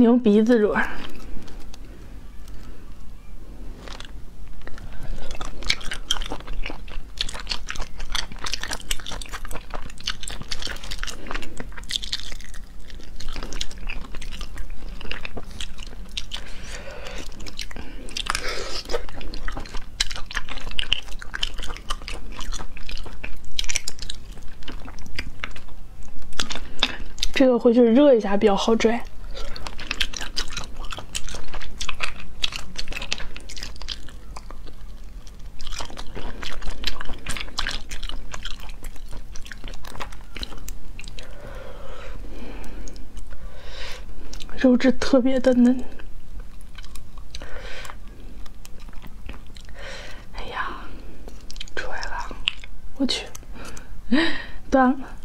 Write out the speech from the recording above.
牛鼻子肉。这个回去热一下比较好拽。肉质特别的嫩。哎呀，出来了！我去，断了。